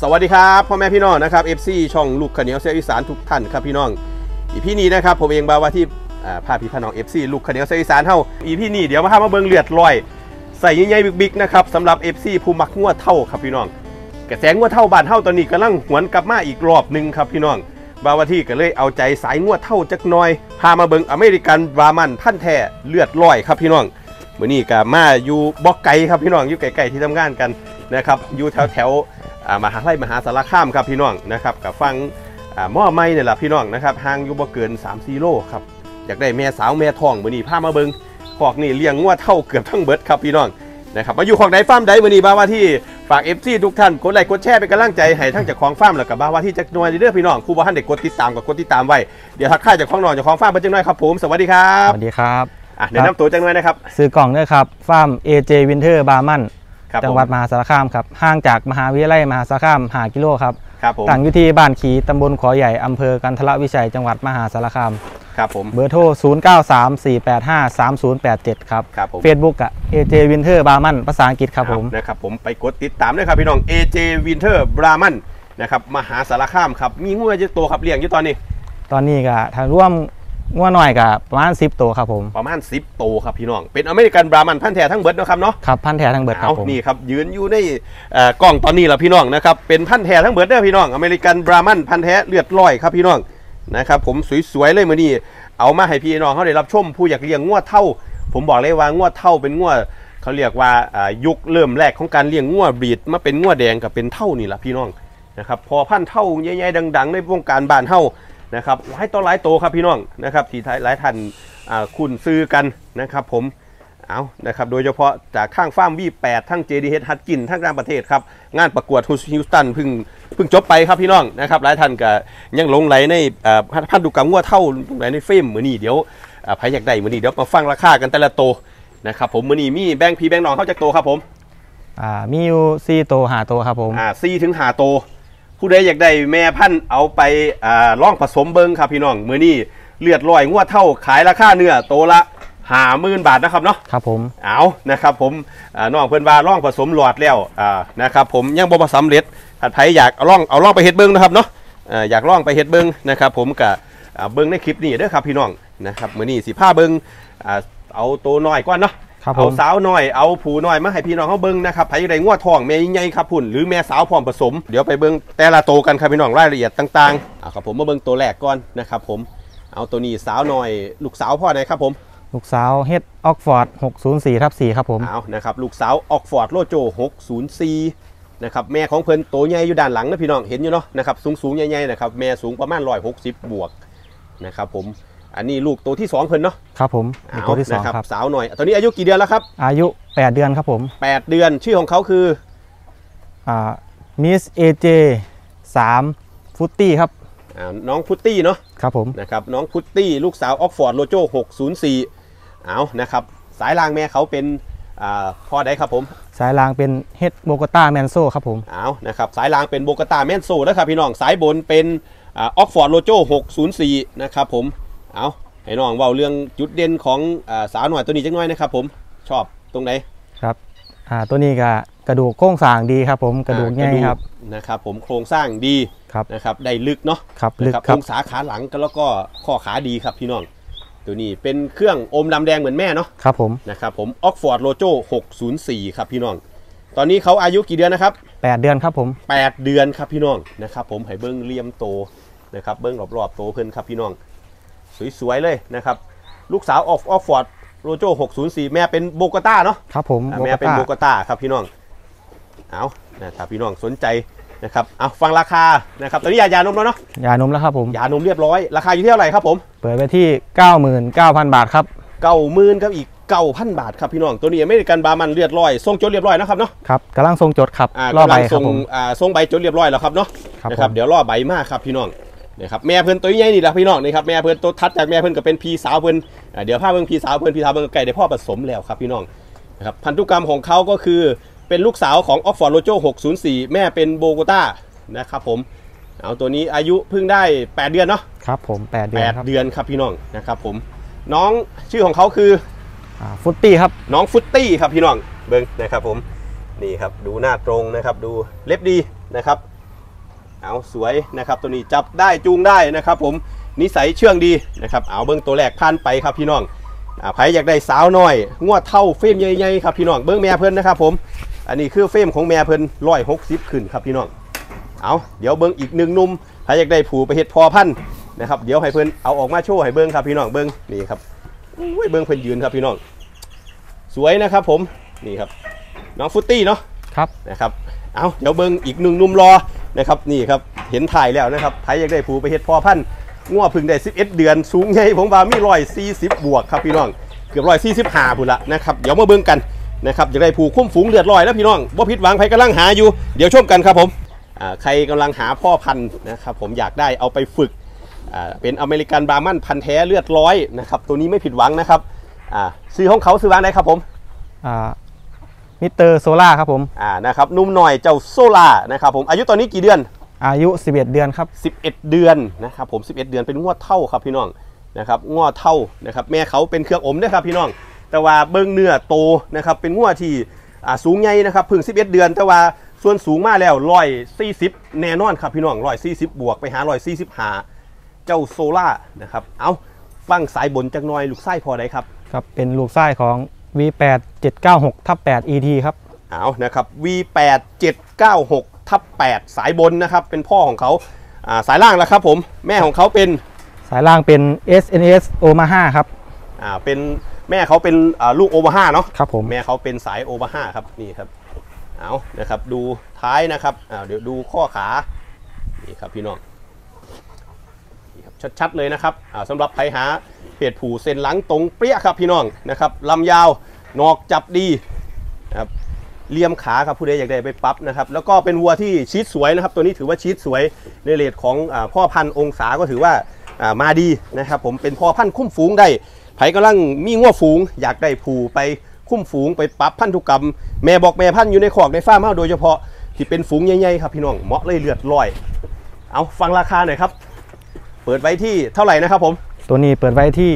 สวัสดีครับพ่อแม่พี่น้องนะครับ FC ช่องลูกขเหนียวเสียอีสานทุกท่านครับพี่น้องอีพี่นี้นะครับผมเองบาว่าที่อ่าพาพี่พี่น้อง FC ลูกขเหนียวเสียอีสานเท่าอีพี่นี้เดี๋ยวมาพามาเบิงเลือดลอย ใส่ใหญ่ๆบิ๊กๆนะครับสำหรับ FC ผู้มักงัวเท่าครับพี่น้อง กระแสงัวเท่าบานเท่าตอนนี้กำลังหวนกลับมาอีกรอบหนึ่งครับพี่น้องบาว่าที่ก็เลยเอาใจสายงัวเท่าจักน่อย พามาเบิงอเมริกันบรามันพันแท้เลือดลอยครับพี่น้องมื้อนี้ก็มาอยู่บ่ไกลครับพี่น้องอยู่ไกลๆที่ทำงานกันนะครับอยู่แถวๆ มหาลัยมหาสารคามครับพี่น้องนะครับกับฟังอ่าหม้อไม้เนี่ยแหละพี่น้องนะครับห่างอยู่บ่เกิน3 4โลครับอยากได้แม่สาวแม่ท้องมื้อนี้พามาเบิงขอกนี่เลี้ยงงัวเทาเกือบทั้งเบิดครับพี่น้องนะครับมาอยู่ของใดฟาร์มใดมื้อนี้บ่าว่าที่ฝาก FC ทุกท่านกดไลค์กดแชร์เป็นกำลังใจให้ทั้งเจ้าของฟาร์มแล้วก็บ่าว่าที่จักหน่วยเด้อพี่น้องครูบ่ทันได้กดติดตามก็กดติดตามไว้เดี๋ยวทักทายเจ้าของน้องเจ้าของฟาร์มเพิ่นจักหน่อยครับผมสวัสดีครับสวัสดีครับอะแนะนำตัวจักหน่อยนะครับซื้อกล่องด้วยครับฟาร์ม AJ Winter บาร์มัน ครับจังหวัดมหาสารคามครับห่างจากมหาวิทยาลัยมหาสารคามหากิโลครับครับผมตั้งอยู่ที่บ้านขีตำบลขอใหญ่อำเภอกันทรวิชัยจังหวัดมหาสารคามครับผมเบอร์โทร 0934853087 ครับครับผม Facebook อะ AJ Winter บาร์มันภาษาอังกฤษครับผมนะครับผมไปกดติดตามด้วยครับพี่น้อง AJ Winter Brahman นะครับมหาสารคามครับมีงัวเยอะตัวครับเลี้ยงอยู่ตอนนี้ ตอนนี้ก็ทางร่วม ง่วหน่อยกับประมาณ10ตัวครับผม ประมาณ 10ตัวครับพี่น้อง เป็นอเมริกันบรามันพันธุ์แท้ทั้งเบิดเนาะครับเนาะครับพันแท้ทั้งเบิดครับเอาผมนี่ครับยืนอยู่ในเอ่อกล้องตอนนี้แหละพี่น้องนะครับเป็นพันธุ์แท้ทั้งเบิดเด้อพี่น้องอเมริกันบรามันพันธุ์แท้เลือดลอยครับพี่น้องนะครับผมสวยๆเลยมื้อนี้เอามาให้พี่น้องเขาได้รับชมผู้อยากเลี้ยงงัวเท่า ผมบอกเลยว่างัวเท่าเป็นงัวเขาเรียกว่าอ่ายุคเริ่มแรกของการเลี้ยงงัวบรีดมาเป็นงัวแดงกับเป็นเท่านี่แหละพี่น้องนะครับพอพันธุ์เท่าใหญ่ๆดัง ๆ ในวงการบ้านเท่า นะครับหลายต่อหลายโตครับพี่น้องนะครับที่หลายท่านอ่าคุ้นชื่อกันนะครับผมเอานะครับโดยเฉพาะจากข้างฟาร์ม V8 ทั้ง JDH Hudgins ทั้งต่างประเทศครับ งานประกวดฮิวสตันเพิ่งเพิ่งจบไปครับพี่น้องนะครับหลายท่านก็ยังหลงไหลในเอ่อพันพันธุกรรมงัวเทาหลงไหลใน frame มื้อนี้เดี๋ยวอ่าใครอยากได้มื้อนี้เดี๋ยวมาฟังราคากันแต่ละโตนะครับผมมื้อนี้มีแบ่งพี่แบ่งน้องเข้าจักโตครับผมอ่ามีอยู่4ตัวห้าตัวครับผมอ่าสี่ถึงห้าโต ผู้ใดอยากได้แม่พันธุ์เอาไปอ่าลองผสมเบิงครับพี่น้องมื้อนี้เลือดร้อยงัวเทาขายราคาเนื้อโตละห้าหมื่นบาทนะครับเนาะครับผมเอานะครับผมอ่าน้องเพื่อนว่าลองผสมหลอดแล้วอ่านะครับผมยังบ่มาสำเร็จถ้าใครอยากเอาร่องเอาร่องไปเฮ็ดเบิ้งนะครับเนาะอ่าอยากลองไปเฮ็ดเบิ้งนะครับผมกับเบิ้งในคลิปนี้เด้อครับพี่น้องนะครับมื้อนี้สิพาเบิ้งอ่าเอาตัวน้อยก่อนเนาะ ครับผเอาสาวน้อยเอาผูน้อยมาให้พี่น้องเขาเบิ้งนะครับใครอยากได้งัวท้องแม่ใหญ่ๆครับพุ่นหรือแม่สาวพร้อมผสม เดี๋ยวไปเบิ้งแต่ละโตกันครับพี่น้องรายละเอียดต่างๆอ่าครับผมมาเบิ้งตัวแรกก่อนนะครับผมเอาตัวนี้สาวน้อยลูกสาวพ่อไหนครับผมลูกสาว H Oxford 604ทับ4ครับผมเอานะครับลูกสาว Oxford Rojo 604นะครับแม่ของเพิ่นโตใหญ่อยู่ด้านหลังนะพี่น้องเห็นอยู่เนาะนะครับสูงสูงๆใหญ่ๆนะครับแม่สูงประมาณ160 บวกนะครับผม อันนี้ลูกโตที่2เพิ่นเนาะครับผมเอาตัวที่สองนะครับสาวหน่อยตอนนี้อายุกี่เดือนแล้วครับ อายุ 8 เดือนครับผม8เดือนชื่อของเขาคืออ่า Miss AJ 3ฟุตตี้ครับอ่าน้องพุตตี้เนาะครับผมนะครับน้องพุตตี้ลูกสาว Oxford Rojo 604เอานะครับสายล่างแม่เขาเป็นอ่าพ่อใดครับผม สายล่างเป็น H Bogota Manso ครับผมเอานะครับสายล่างเป็น Bogota Manso นะครับพี่น้องสายบนเป็น Oxford Rojo 604นะครับผม เอาให้น้องเว้าเรื่องจุดเด่นของอาสาวหน่อยตัวนี้จักน้อยนะครับผมชอบตรงไหนครับอ่าตัวนี้ก็กระดูกโครงสร้างดีครับผมกระดูกอ่าใหญ่ครับ นะครับผมโครงสร้างดีครับนะครับได้ลึกเนาะครับนะลึกครับครับองศาขาหลังก็แล้วก็ข้อขาดีครับพี่น้อง ตัวนี้เป็นเครื่องอมดำแดงเหมือนแม่เนาะครับผมนะครับผม Oxford Rojo 604 ครับพี่น้อง ตอนนี้เขาอายุกี่เดือนนะครับ 8 เดือนครับผม 8 เดือนครับพี่น้องนะครับผมให้เบิ้งเลียมโตนะครับเบิ้งรอบๆโตเพิ่นครับพี่น้อง สวยๆเลยนะครับ ลูกสาวออฟ Oxford Rojo 604 แม่เป็น Bogota เนาะครับผมอ่าแม่เป็นโบกาต้าโบกาต้าครับพี่น้องเอานะถ้าพี่น้องสนใจนะครับเอาฟังราคานะครับตอนนี้หย่านมแล้วเนาะหย่านมแล้วครับผมหย่านมเรียบร้อยราคาอยู่ที่เท่าไหร่ครับผมเปิดไปที่ 99,000 บาทครับเก้าหมื่นครับอีกเก้าพันบาทครับพี่น้องตัวนี้อเมริกันบราห์มันเรียบร้อยส่งจดเรียบร้อยนะครับเนาะครับกำลังส่งจดครับอ่ารอใบกำลังส่งครับผมอ่าส่งใบจดเรียบร้อยแล้วครับเนาะครับนะครับผมเดี๋ยวรอใบมากครับพี่น้อง นะครับแม่เพิ่นตัวใหญ่นี่แหละพี่น้องนี่ครับแม่เพิ่นตัวทัดจากแม่เพิ่นก็เป็นพี่สาวเพิ่นอ่าเดี๋ยวพาเบิ่งพี่สาวเพิ่นพี่สาวเพิ่นก็ใกล้ได้พ่อผสมแล้วครับพี่น้องนะครับพันธุกรรมของเขาก็คือเป็นลูกสาวของ Oxford Rojo 604 แม่เป็น Bogota นะครับผมเอาตัวนี้อายุเพิ่งได้ 8 เดือนเนาะครับผม 8 เดือนครับ8เดือนครับพี่น้องนะครับผมน้องชื่อของเขาคืออ่าฟุตตี้ครับน้องฟุตตี้ครับพี่น้องเบิ้งนะครับผมนี่ครับดูหน้าตรงนะครับดูเล็บดีนะครับ เอาสวยนะครับตัวนี้จับได้จูงได้นะครับผมนิสัยเชื่องดีนะครับเอาเบิ้งตัวแรกผ่านไปครับพี่น้องอ่าใครอยากได้สาวน้อยงัวเทา frame ใหญ่ๆครับพี่น้องเบิ้งแม่เพิ่นนะครับผมอันนี้คือ frame ของแม่เพิ่นร้อยหกสิบขึ้นครับพี่น้องเอาเดี๋ยวเบิ้งอีกหนึ่งหนุ่มใครอยากได้ผูไปเฮ็ดพ่อพันธุ์นะครับเดี๋ยวให้เพิ่นเอาออกมาโชว์ให้เบิ้งครับพี่น้องเบิ้งนี่ครับอุ้ยเบิ้งเพิ่นยืนครับพี่น้อง สวยนะครับผมนี่ครับน้องฟุตตี้เนาะครับนะครับเอาเดี๋ยวเบิ้งอีกหนึ่งหนุ่มรอ นะครับนี่ครับเห็นถ่ายแล้วนะครับใครอยากได้ผูไปเฮ็ดพอพันธุ์งัวพึ่งได้ 11 เดือน สูงใหญ่ผมว่ามีร้อยสี่สิบบวกครับพี่น้องเกือบร้อยสี่สิบห้าพุ่นละนะครับเดี๋ยวมาเบิ้งกันนะครับอยากได้ผูคุ้มฝูงเลือดลอยแล้วพี่น้องบ่าผิดหวังใครกำลังหาอยู่เดี๋ยวชมกันครับผมใครกำลังหาพ่อพันธุ์นะครับผมอยากได้เอาไปฝึกเป็นอเมริกันบรามันพันธุ์แท้เลือดร้อยนะครับตัวนี้ไม่ผิดหวังนะครับชื่อของเขาชื่อว่าจังใด๋ครับผมอ่า มิเตอร์โซล่าครับผมอ่านะครับหนุ่มน้อยเจ้าโซล่านะครับผมอายุตอนนี้กี่เดือน อายุ 11 เดือนครับ 11 เดือนนะครับผม11 เดือนเป็นงวดเท่าครับพี่น้องนะครับงวดเท่านะครับแม่เขาเป็นเครื่องอมด้วยครับพี่น้อง แต่ว่าเบิ้งเนื้อโตนะครับเป็นงัวที่อ่าสูงใหญ่นะครับเพิ่ง 11 เดือน แต่ว่าส่วนสูงมาแล้วร้อยสี่สิบแน่นอนครับพี่น้องร้อยสี่สิบบวกไปหาร้อยสี่สิบห้าเจ้าโซล่านะครับเอาฟังสายบนจักหน่อยลูกไส้พอได้ครับครับเป็นลูกไส้ของ V8 796ทับ8 ET ครับ เอานะครับ V8 796ทับ8สายบนนะครับ เป็นพ่อของเขาอ่าสายล่างแล้วครับผมแม่ของเขาเป็นสายล่างเป็น SNS Omaha ครับ อ่าเป็นแม่เขาเป็นอ่าลูกโอเวอร์ห้าเนาะครับผม แม่เขาเป็นสายโอเวอร์ห้าครับนี่ครับเอานะครับดูท้ายนะครับอ่าเดี๋ยวดูข้อขานี่ครับพี่น้องนี่ครับ ชัดๆเลยนะครับอ่าสำหรับใครหาเพจผูเส้นหลังตรงเปรี้ยครับพี่น้องนะครับลำยาวนอกจับดีนะครับเลียมขาครับผู้ใดอยากได้ไปปั๊บนะครับแล้วก็เป็นวัวที่ชีสสวยนะครับ ตัวนี้ถือว่าชีสสวยในเลทของอาพ่อพันธุ์องศาก็ถือว่าอ่ามาดีนะครับ ผมเป็นพ่อพันธุ์คุ้มฝูงได้ไผกำลังมีงัวฝูง อยากได้ผูไปคุ้มฝูงไปปั๊บพันธุกรรม แม่บอกแม่พันธุ์อยู่ในขอกในฟาร์มเฮาโดยเฉพาะที่เป็นฝูงใหญ่ๆครับพี่น้องเหมาะเลยเลือดลอย เอาฟังราคาหน่อยครับ เปิดไว้ที่เท่าไหร่นะครับผม ตัวนี้เปิดไว้ที่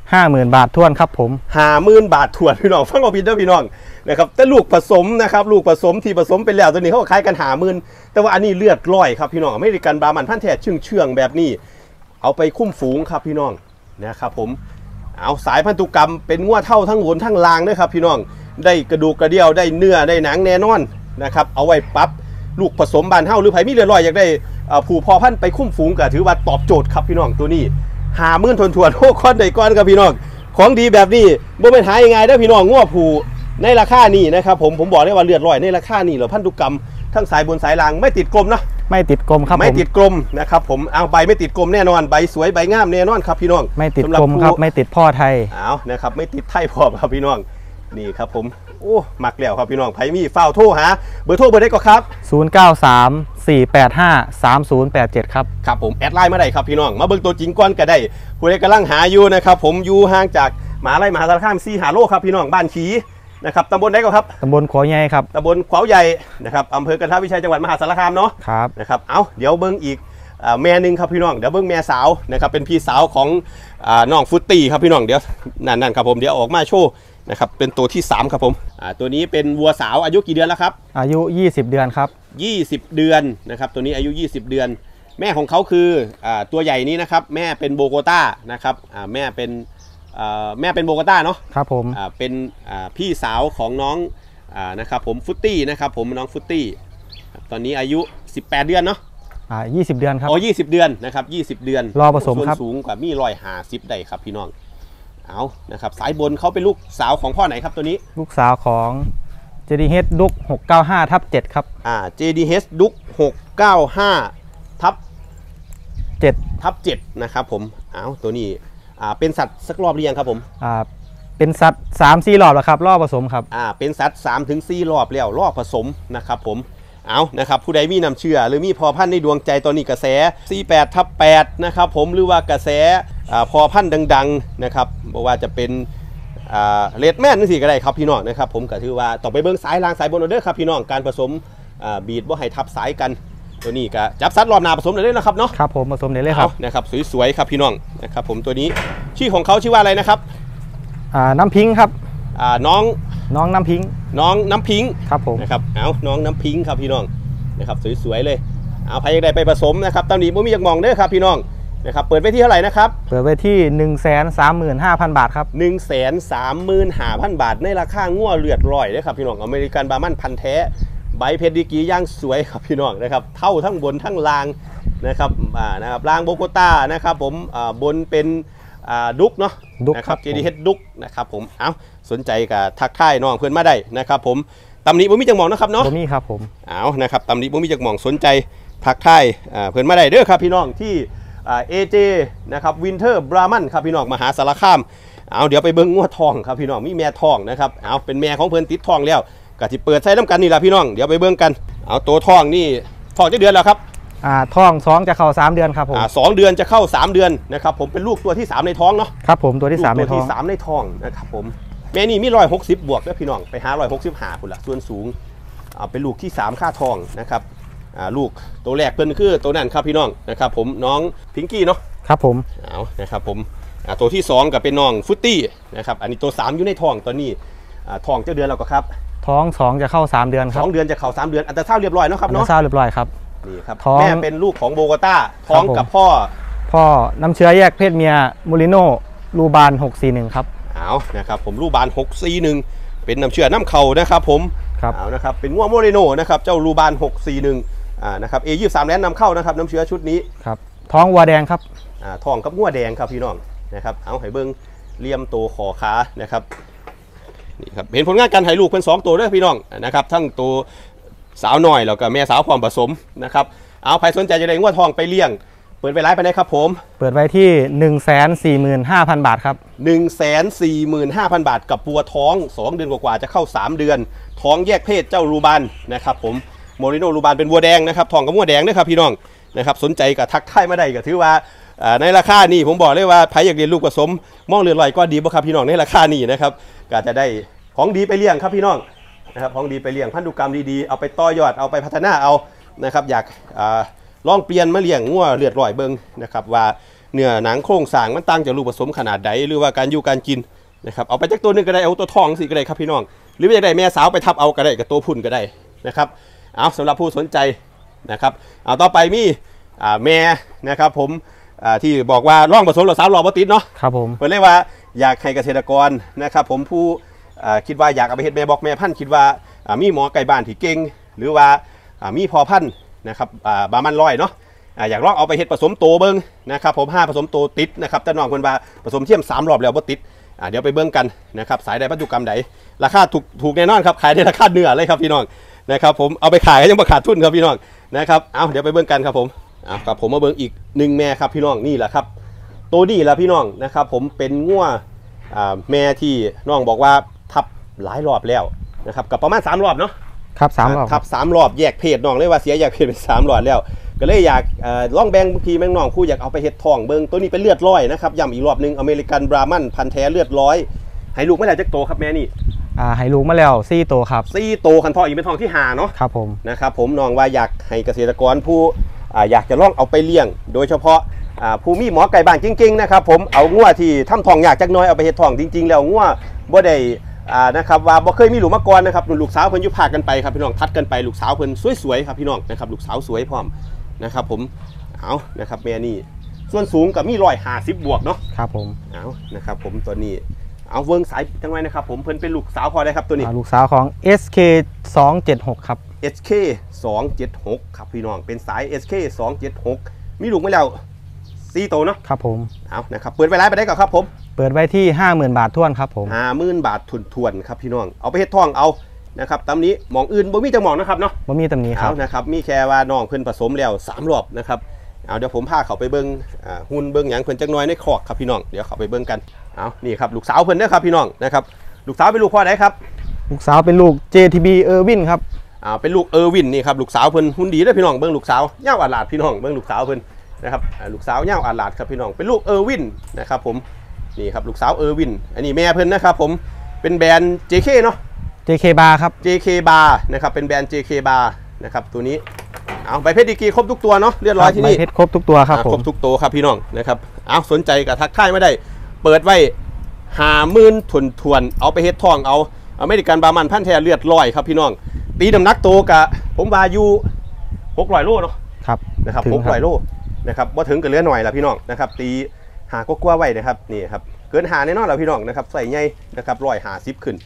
50,000บาททวนครับผมหาหมื่นบาทถวนพี่น้องฟังเอาผิดเด้อพี่น้องนะครับแต่ลูกผสมนะครับลูกผสมที่ผสมไปแล้วตัวนี้เขาก็ขายกันหาหมื่นแต่ว่าอันนี้เลือดร้อยครับพี่น้องอเมริกันบรามันพันธุ์แท้เชื่องเชื่องๆแบบนี้ เอาไปคุ้มฝูงครับพี่น้องนะครับผมเอาสายพันธุกรรมเป็นงัวเท่าทั้งหนทั้งลางด้วยครับพี่น้องได้กระดูกกระเดี่ยวได้เนื้อได้หนังแน่นอนนะครับเอาไว้ปรั๊บลูกผสมบานเท่าหรือไผมีเลือดร้อยอยากได้ เอ่อผูพอพันธุ์ไปคุ้มฝูงก็ถือว่าตอบโจทย์ครับพี่น้องตัวนี้หามื่นทวนทวนๆโอ้คอนใดก้อนครับพี่น้องของดีแบบนี้บ่เป็นหายังไงเด้อพี่น้องง้อผูในราคานี้นะครับผมผมบอกได้ว่าเลือดร้อยในราคานี้เหรอพันธุกรรมทั้งสายบนสายล่างไม่ติดกลมเนาะไม่ติดกลมครับไม่ผมติดกลมนะครับผมเอาใบไม่ติดกลมแน่นอนใบสวยใบงามแน่นอนครับพี่น้องไม่ติดสำหกลมผู้ครับไไม่ติดพ่อไทยอานะครับไม่ติดไทยพร้อมครับพี่น้องนี่ครับผมโอ้มักแล้วครับพี่น้องไผมีเฝ้าวโทรหาเบอร์โทรเบอร์ได้ก็ครับ 093 485 3087 ครับ ครับผมแอดไลน์มาได้ครับพี่น้อง มาเบิ่งตัวจริงก่อนก็ได้ผู้ใดกำลังหาอยู่นะครับผมอยู่ห่างจากมหาลัยมหาสารคามสี่ห้าโลครับพี่น้องบ้านขีนะครับตำบลไหนก็ครับตำบลขวาวใหญ่ครับตำบลขวาวใหญ่นะครับอำเภอกันทรวิชัยจังหวัดมหาสารคามเนาะครับนะครับเอาเดี๋ยวเบิ่งอีกอ่าแม่หนึ่งครับพี่น้องเดี๋ยวเบิ่งแม่สาวนะครับเป็นพี่สาวของอ่าน้องฟุตตี้ครับพี่น้องเดี๋ยวนั่นนั่นครับผมเดี๋ยวออกมาโชว์นะครับเป็นตัวที่สามครับผมอ่าตัวนี้เป็นวัวสาวอายุกี่เดือนแล้วครับอายุ 20 เดือนครับ 20 เดือนนะครับตัวนี้อายุ 20 เดือน แม่ของเขาคืออาตัวใหญ่นี้นะครับแม่เป็นโบโกต้านะครับอ่าแม่เป็นอ่าแม่เป็นโบโกต้าเนาะครับผมอ่าเป็นอ่าพี่สาวของน้องอานะครับผมฟุตตี้นะครับผมน้องฟุตตี้ครับตอนนี้อายุ 18 เดือนเนาะอ่า20 เดือนครับอ๋อ20 เดือนนะครับ20 เดือนรอผสมส่วนครับสูงกว่ามีรอยหาซิปได้ครับพี่น้องเอานะครับสายบนเขาเป็นลูกสาวของพ่อไหนครับตัวนี้ ลูกสาวของ JDH ดุก695ทับ7ครับ อ่า JDH ดุก695ทับ7ทับ7นะครับผมเอาตัวนี้อ่าเป็นสัตว์สักรอบหรือยังครับผมอ่าเป็นสัตว์3 4รอบแล้วครับรอบผสมครับอ่าเป็นสัตว์3ถึง4รอบแล้วรอบผสมนะครับผมเอานะครับผู้ใดมีนำเชื่อ หรือมีพอพันธุ์ในดวงใจตอนนี้กระแส 48ทับ8นะครับผมหรือว่ากระแสอ่าพอพันธุ์ดังๆนะครับบอกว่าจะเป็น เลดแมนนั่นสิก็ได้ครับพี่น้องนะครับผมก็ถือว่าต้องไปเบิ้งสายล่างสายบนเอาเด้อครับพี่น้องการผสมอ่าบีดว่าให้ทับสายกันตัวนี้ก็จับสัตว์รอบหนาผสมได้เลยนะครับเนาะครับผมผสมได้เลยครับเอานะครับสวยๆครับพี่น้องนะครับผมตัวนี้ชื่อของเขาชื่อว่าอะไรนะครับอ่าน้ำพิงค์ครับอ่าน้องน้องน้ำพิงค์น้องน้ำพิงค์ครับผมนะครับเอาน้องน้ำพิงค์ครับพี่น้องนะครับสวยๆเลยเอาใครอยากได้ไปผสมนะครับตำหนิบ่มีอยากมองเด้อครับพี่น้อง นะครับเปิดไปที่เท่าไหร่นะครับเปิดไว้ที่ 1 3 5 0 0 0 บาทครับ 1 3 5 0 0 0 บาท ในราคางัวเลือดลอยเด้อครับพี่น้องอเมริกันบาร์มันพันธุ์แท้ใบเพชรดีกรีย่างสวยครับพี่น้องนะครับเท่าทั้งบนทั้งล่างนะครับอ่านะครับล่าง Bogota นะครับผมอ่าบนเป็นอ่า Duke เนาะ Duke นะคครัรับบผม JDH Duke นะครับผมเอาสนใจกับทักทายน้องเพื่อนมาได้นะครับผมตำหนิบ่มีจักหม่องนะครับเนาะตัวนี้ครับผมเอานะครับตำหนิบ่มีจักหม่องสนใจทักทายอ่าเพิ่นมาได้เด้อครับพี่น้องที่อ่า AJ นะครับวินเทอร์บราห์มันครับพี่น้องมหาสารคามเอาเดี๋ยวไปเบิ่งงัวท้องครับพี่น้องมีแม่ท้องนะครับเอาเป็นแม่ของเพิ่นติดท้องแล้วก็สิเปิดใส่น้ำกันนี่ล่ะพี่น้องเดี๋ยวไปเบิ่งกันเอาตัวทองนี่ทองจะเดือนแล้วครับอ่าท้องสองจะเข้า 3 เดือนครับผมอ่าสองเดือนจะเข้า 3 เดือนนะครับผมเป็นลูกตัวที่ 3 ในท้องเนาะครับผมตัวที่ 3 ในลูกท้ตัวองที่สามในท้องนะครับผมแม่นี่มีร้อยหกสิบบวกแล้วพี่น้องไปหาร้อยหกสิบหาคุณละส่วนสูงเอาเป็นลูกที่สามค่าทองนะครับอ่า ลูกตัวแรกเพิ่นคือตัวนั้นครับพี่น้องนะครับผมน้องพิงกี้เนาะครับผมเอานะครับผมอ่าตัวที่สองก็เป็นน้องฟุตตี้นะครับอันนี้ตัวสามอยู่ในท้องตอนนี้อ่าท้องเจ้าเดือนแล้วก็ครับท้องสองจะเข้า 3 เดือนคสรับองเดือนจะเข้าสามเดือนอันตราเท่าเรียบร้อยเนาะครับอันเนาะทราบเรียบร้อยครับนี่ครับท้องแม่เป็นลูกของโบโกต้าท้องครับผมกับพ่อ พ่อน้ำเชื้อแยกเพศเมียมูริโนลูบาน641ครับเอานะครับผมรูปบาน 6 4 1 เป็นน้ำเชื่อน้ำเข่านะครับผมครับเอานะครับเป็นงัวโมเรโนนะครับเจ้ารูบาน 641 อ่านะครับเอยี่สามแลนนำเข้านะครับน้ำเชื้อชุดนี้ครับท้องวัวแดงครับอ่าทองกับงัวแดงครับพี่น้องนะครับเอาให้เบิ้งเลี่ยมตัวขอขานะครับนี่ครับเห็นผลงานการถ่ายลูกเป็นสองตัวด้วยพี่น้องนะครับทั้งตัวสาวหน่อยแล้วก็แม่สาวความผสมนะครับเอาใครสนใจจะได้งัวทองไปเลี้ยงเปิดไปไลฟ์ไปได้ครับผม เปิดไว้ที่ 145,000 บาทครับ 145,000 บาทกับปัวท้อง 2 เดือนกว่าๆจะเข้า 3 เดือน ท้องแยกเพศเจ้ารูบานนะครับผม โมริโนรูบานเป็นวัวแดงนะครับทองกับวัวแดงนะครับพี่น้องนะครับสนใจกับทักทายมาได้ก็ถือว่าในราคานี้ผมบอกเลยว่าใครอยากเรียนลูกผสมมองเรือนลอยก็ดีบ่ครับพี่น้องในราคานี้นะครับก็จะได้ของดีไปเลี้ยงครับพี่น้องนะครับของดีไปเลี้ยงพันธุกรรมดีๆเอาไปต่อยอดเอาไปพัฒนาเอานะครับอยากอ่าลองเปลี่ยนมาเลี้ยงงัวเลือดลอยเบิงนะครับว่าเนื้อหนังโครงสร้างมันต่างจากลูกผสมขนาดใดหรือว่าการอยู่การกินนะครับเอาไปจากตัวหนึงก็ได้เอาตัวทองสิก็ได้ครับพี่น้อง หรือว่าจะได้แม่สาวไปทับเอาก็ได้กับตัวพุ่นก็ได้นะครับ เอาสำหรับผู้สนใจนะครับเอาต่อไปมีอ่าแม่นะครับผมอ่าที่บอกว่าร่องผสมหรือสาวหล่อบ่ติดเนาะครับผมเปิดเลยว่าอยากให้เกษตรกรนะครับผมผู้อ่าคิดว่าอยากเอาไปเฮ็ดแม่บอกแม่พันธุ์คิดว่าอ่ามีหมอไก่บ้านที่เก่งหรือว่าอ่ามีพอพันธุ์นะครับอ่าบามันร้อยเนาะอ่าอยากลองเอาไปเฮ็ดผสมโตเบิ้งนะครับผมห้าผสมโตติดนะครับแต่น้องเพิ่นว่าผสมเทียมสามรอบแล้วบ่ติดอ่าเดี๋ยวไปเบิ้งกันนะครับสายใดพันธุกรรมใดราคาถูกถูกแน่นอนครับขายในราคาเนื้อเลยครับพี่น้อง นะครับผมเอาไปขายก็ยังบ่ขาดทุนครับพี่น้องนะครับเอาเดี๋ยวไปเบิ้งกันครับผมเอาครับผมมาเบิ้งอีกหนึ่งแม่ครับพี่น้องนี่แหละครับตัวนี้แหละพี่น้องนะครับผมเป็นงัวอ่าแม่ที่น้องบอกว่าทับหลายรอบแล้วนะครับกับประมาณ 3 รอบเนาะครับสามรอบทับสามรอบแยกเพศน้องเลยว่าเสียแยกเพศเป็นสามรอบแล้ว ก็เลยอยากเอ่อลองแบ่งพี่แม่งน้องผู้อยากเอาไปเฮ็ดทองเบิงตัวนี้เป็นเลือดร้อยนะครับย้ำอีกรอบหนึงอเมริกันบรามันพันธุ์แท้เลือดร้อยให้ลูกไม่ได้จักโตครับแม่นี่ อ่าให้ลูกมาแล้วซี่โตวครับ ซี่โตคันทองอีกเป็นทองที่หาเนาะครับผม นะครับผมน้องว่าอยากให้เกษตรกรผู้อ่าอยากจะลองเอาไปเลี้ยง โดยเฉพาะอ่าผู้มีหมอไก่บ้านจริงๆนะครับผมเอางัวที่ทำทองอยากจักหน้อยเอาไปเฮ็ดทองจริง ๆ แล้วงัวบ่ได้อ่านะครับว่าบ่เคยมีลูกมาก่อนนะครับลูกสาวเพิ่นอยู่พากันไปครับพี่น้องทัดกันไปลูกสาวเพิ่นสวยๆครับพี่น้องนะครับลูกสาวสวยพร้อมนะครับผมเอานะครับแม่นี่ส่วนสูงก็มี150บวกเนาะ ครับผม เอานะครับผมตัวนี้ เอาเวิงสายจังไว้นะครับผมเพิ่นเป็นลูกสาวพอได้ครับตัวนี้อ่าลูกสาวของ SK 276ครับ SK 276ครับพี่น้องเป็นสาย SK 276มีลูกไม่แล้วซีโตวเนาะครับผมเอานะครับเปิดไว้ไลฟ์ไปได้ก่อนครับผมเปิดไว้ที่ 50,000 บาทท้วนครับผมห้าหมื่นบาททุนทวนๆครับพี่น้องเอาไปเฮ็ดทองเอานะครับตามนี้หมองอื่นบ่มีจังหมองนะครับเนาะบ่มีตำหนี้คเอารับนะครับมีแค่ว่าน้องเพิ่นผสมแล้วสามรอบนะครับเอาเดี๋ยวผมพาเขาไปเบิ้งอ่าหุ่นเบิ้งหยังเพิ่นจักหน้อยในคอกครับพี่น้องเดี๋ยวเขาไปเบิ้งกัน เอานี่ครับลูกสาวเพิ่นเด้อครับพี่น้องนะครับลูกสาวเป็นลูกพ่อไหนครับลูกสาวเป็นลูก JTB เออร์วินครับอ่าเป็นลูกเออร์วินนี่ครับลูกสาวเพิ่นหุ่นดีเด้อพี่น้องเบิ่งลูกสาวเย้าอาลาดพี่น้องเบิ่งลูกสาวเพิ่นนะครับอ่าลูกสาวเย้าอาลาดครับพี่น้องเป็นลูกเออร์วินนะครับผมนี่ครับลูกสาวเออร์วิน อันนี้แม่เพิ่นนะครับผมเป็นแบรนด์ JK เนาะ JK Bar ครับ JK Bar นะครับเป็นแบรนด์ JK Bar นะครับตัวนี้เอาใบเพชรดีกรีครบทุกตัวเนาะเรียบร้อยที่นี่ใบเพชรครบทุกตัวครับอ่าผครมบทุกตัวครับพี่น้องนะครับเอาสนใจกับทักทายไม่ได้ เปิดไว้หามื่นทวนทวนๆเอาไปเฮ็ดทองเอาอเมริกันบามันพันธุ์แท้เลือดลอยครับพี่น้อง ตีน้ำหนักโตกะผมว่าอยู่หกร้อยโลเนาะคครับนะครับถึงหกครัร้อบยโลนะครับบ่ถึงกับเหลือหน่อยละพี่น้องนะครับ ตีหากกว่าๆไว้นะครับนี่ครับเกินหาแน่นอนละพี่น้องนะครับใส่ใหญ่นะครับร้อยหาสิบขึ้น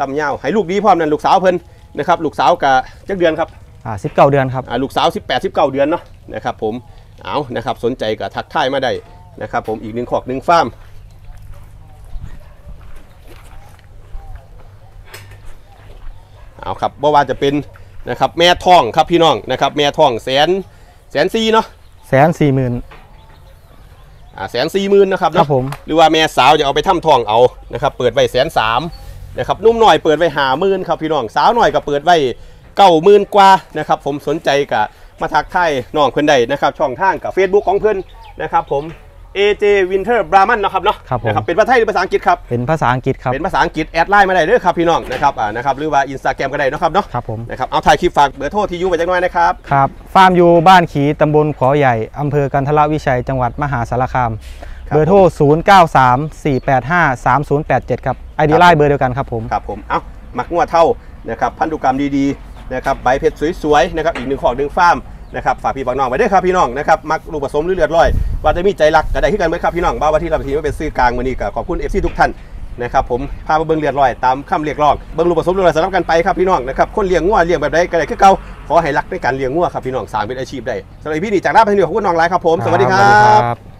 ลำยาวให้ลูกดีพร้อมนั่นลูกสาวเพิ่นนะครับลูกสาวกะจักเดือนครับอ่าสิบเก้าเดือนครับอ่าลูกสาว18 19เดือนเนาะนะครับผมเอานะครับสนใจก็ทักทายมาได้นะครับผมอีกหนึ่งขอกหนึ่งฟาร์ม เอาครับบ่ว่าจะเป็นนะครับแม่ท้องครับพี่น้องนะครับแม่ท้องแสนแสนสี่เนาะแสนสี่หมื่นอ่าแสนสี่หมื่นนะครับครับเนาะผม หรือว่าแม่สาวจะเอาไปทำทองเอานะครับเปิดไว้แสนสามนะครับนุ่มหน่อยเปิดไว้ห้าหมื่นครับพี่น้องสาวหน่อยก็เปิดไว้เก้าหมื่นกว่านะครับผมสนใจกับมาทักทายน้องเพื่อนใดนะครับช่องทางกับ Facebook ของเพื่อนนะครับผม AJ Winter Brahman นะครับเนาะครับผม นะครับเป็นภาษาไทยหรือภาษาอังกฤษครับ เป็นภาษาอังกฤษครับ เป็นภาษาอังกฤษแอดไลน์มาได้เด้อครับพี่น้องนะครับอ่านะครับหรือว่าอินสตาแกรมก็ได้เนาะครับเนาะครับผม นะครับเอาถ่ายคลิปฝากเบอร์โทรที่อยู่ไปจักหน่อยนะครับครับ ฟาร์มอยู่บ้านขีตำบลเขวาใหญ่อำเภอกันทรวิชัย จังหวัดมหาสารคามครับเบอร์โทร 0 9 3 4 8 5 3 0 8 7 ครับ ไอดีไลน์เบอร์เดียวกันครับผม ครับผมเอามักงวดเท่านะครับพันธุกรรมดีๆนะครับใบเพ็ดสวยๆนะครับอีกหนึ่งคอกหนึ่งฟาร์ม นะครับฝากพี่ฝากน้องไว้ด้วยครับพี่น้องนะครับมักลูกผสมหรือเลือดร้อยว่าจะมีใจรักก็ได้ขึ้นกันไหมครับพี่น้องบ้าว่าที่เราทีไม่เป็นซื้อกลางวันนี้ก็ขอบคุณ FC ทุกท่านนะครับผมพาไปเบิ่งเลือดร้อยตามคำเรียกร้องเบิ่งลูกผสมเลือดร้อยสำหรับกันไปครับพี่น้องนะครับคนเลี้ยงงัวเลี้ยงแบบใดก็ได้คือเก่าขอให้รักในการเลี้ยงงัวครับพี่น้องสร้างเป็นอาชีพได้สำหรับพี่นี่จากหน้าพันธุ์ของคุณน้องไลายครับผมสวัสดีครับ